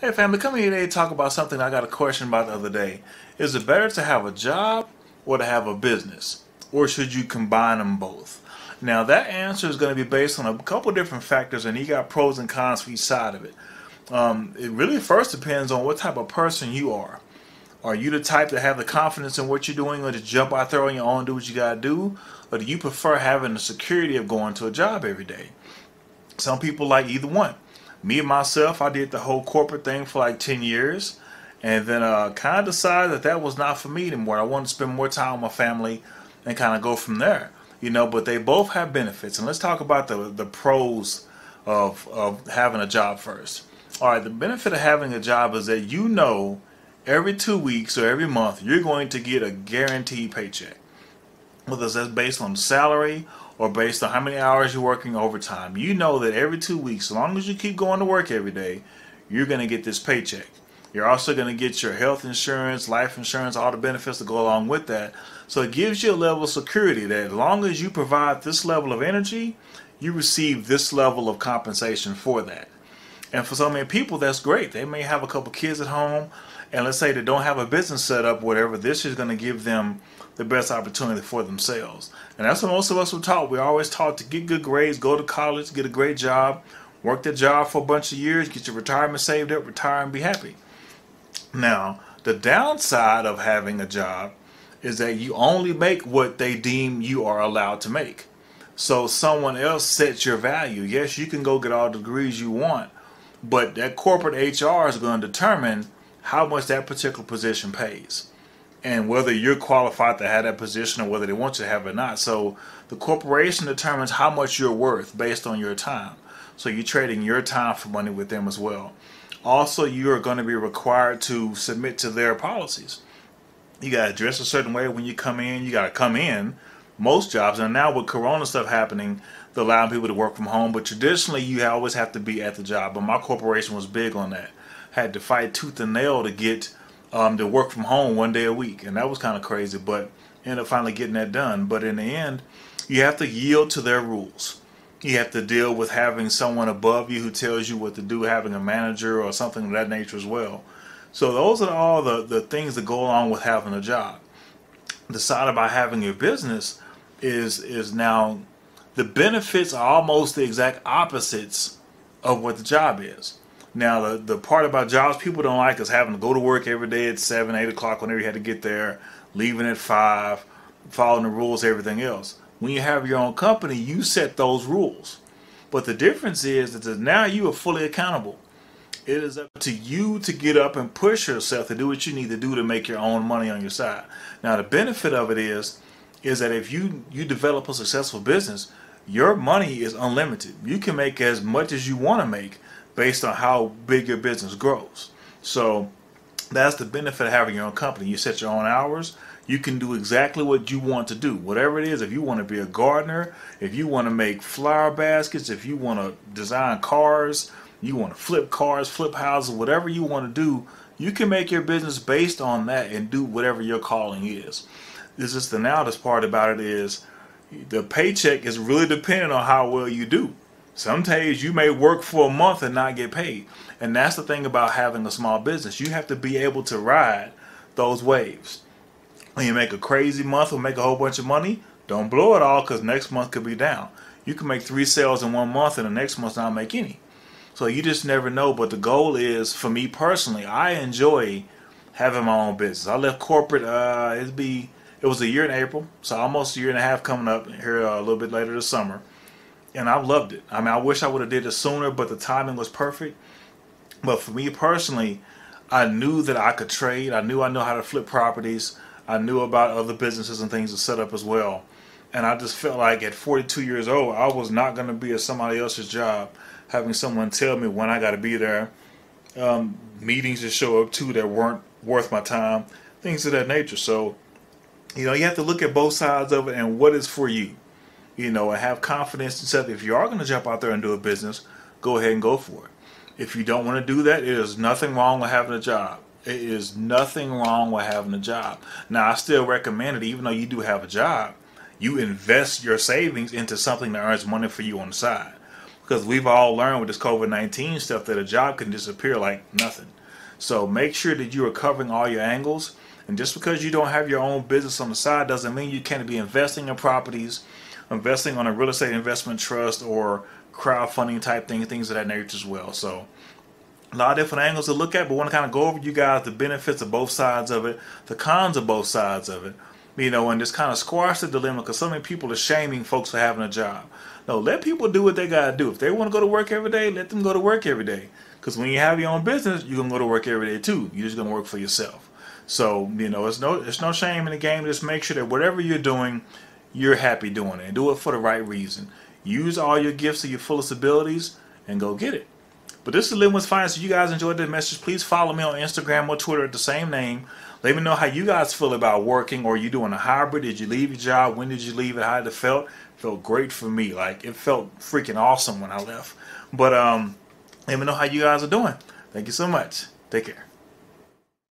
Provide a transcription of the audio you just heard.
Hey family, coming here today to talk about something I got a question about the other day. Is it better to have a job or to have a business? Or should you combine them both? Now that answer is going to be based on a couple different factors and you got pros and cons for each side of it. Um, it really first depends on what type of person you are. Are you the type to have the confidence in what you're doing or to jump out there on your own and do what you got to do? Or do you prefer having the security of going to a job every day? Some people like either one me and myself, I did the whole corporate thing for like 10 years. And then uh, kind of decided that that was not for me anymore. I wanted to spend more time with my family and kind of go from there. You know, but they both have benefits. And let's talk about the, the pros of, of having a job first. All right, the benefit of having a job is that you know every two weeks or every month you're going to get a guaranteed paycheck. Whether that's based on salary or based on how many hours you're working overtime, you know that every two weeks, as long as you keep going to work every day, you're going to get this paycheck. You're also going to get your health insurance, life insurance, all the benefits that go along with that. So it gives you a level of security that as long as you provide this level of energy, you receive this level of compensation for that. And for so many people, that's great. They may have a couple kids at home, and let's say they don't have a business set up, whatever. This is going to give them the best opportunity for themselves. And that's what most of us were taught. We're always taught to get good grades, go to college, get a great job, work that job for a bunch of years, get your retirement saved up, retire and be happy. Now, the downside of having a job is that you only make what they deem you are allowed to make. So someone else sets your value. Yes, you can go get all the degrees you want, but that corporate HR is going to determine how much that particular position pays and whether you're qualified to have that position or whether they want you to have it or not. So the corporation determines how much you're worth based on your time. So you're trading your time for money with them as well. Also, you are going to be required to submit to their policies. You got to dress a certain way when you come in. You got to come in. Most jobs, and now with Corona stuff happening, they're allowing people to work from home. But traditionally, you always have to be at the job. But my corporation was big on that. Had to fight tooth and nail to get um, to work from home one day a week, and that was kind of crazy. But ended up finally getting that done. But in the end, you have to yield to their rules. You have to deal with having someone above you who tells you what to do, having a manager or something of that nature as well. So those are all the, the things that go along with having a job. The side about having your business is is now the benefits are almost the exact opposites of what the job is. Now, the, the part about jobs people don't like is having to go to work every day at 7, 8 o'clock whenever you had to get there, leaving at 5, following the rules, everything else. When you have your own company, you set those rules. But the difference is that now you are fully accountable. It is up to you to get up and push yourself to do what you need to do to make your own money on your side. Now, the benefit of it is, is that if you, you develop a successful business, your money is unlimited. You can make as much as you want to make based on how big your business grows. So that's the benefit of having your own company. You set your own hours. You can do exactly what you want to do. Whatever it is, if you want to be a gardener, if you want to make flower baskets, if you want to design cars, you want to flip cars, flip houses, whatever you want to do, you can make your business based on that and do whatever your calling is. This is the now this part about it is the paycheck is really dependent on how well you do. Some days you may work for a month and not get paid. And that's the thing about having a small business. You have to be able to ride those waves. When you make a crazy month or make a whole bunch of money, don't blow it all because next month could be down. You can make three sales in one month and the next month not make any. So you just never know. But the goal is, for me personally, I enjoy having my own business. I left corporate. Uh, it'd be it was a year in April, so almost a year and a half coming up here uh, a little bit later this summer and I loved it. I mean, I wish I would have did it sooner, but the timing was perfect. But for me personally, I knew that I could trade. I knew I know how to flip properties. I knew about other businesses and things to set up as well. And I just felt like at 42 years old, I was not going to be at somebody else's job, having someone tell me when I got to be there. Um, meetings to show up to that weren't worth my time, things of that nature. So, you know, you have to look at both sides of it and what is for you you know, and have confidence and stuff. If you are going to jump out there and do a business, go ahead and go for it. If you don't want to do that, it is nothing wrong with having a job. It is nothing wrong with having a job. Now, I still recommend it, even though you do have a job, you invest your savings into something that earns money for you on the side. because we've all learned with this COVID-19 stuff that a job can disappear like nothing. So make sure that you are covering all your angles. And just because you don't have your own business on the side doesn't mean you can't be investing in properties, investing on a real estate investment trust or crowdfunding type thing, things of that nature as well. So a lot of different angles to look at, but want to kind of go over you guys the benefits of both sides of it, the cons of both sides of it, you know, and just kind of squash the dilemma because so many people are shaming folks for having a job. No, let people do what they got to do. If they want to go to work every day, let them go to work every day. Because when you have your own business, you're going to go to work every day too. You're just going to work for yourself. So, you know, it's no, it's no shame in the game. Just make sure that whatever you're doing, you're happy doing it. And do it for the right reason. Use all your gifts to your fullest abilities and go get it. But this is Lynwood's Finest. If you guys enjoyed this message, please follow me on Instagram or Twitter at the same name. Let me know how you guys feel about working or you doing a hybrid. Did you leave your job? When did you leave it? How did it felt? Felt great for me. Like it felt freaking awesome when I left. But um, let me know how you guys are doing. Thank you so much. Take care.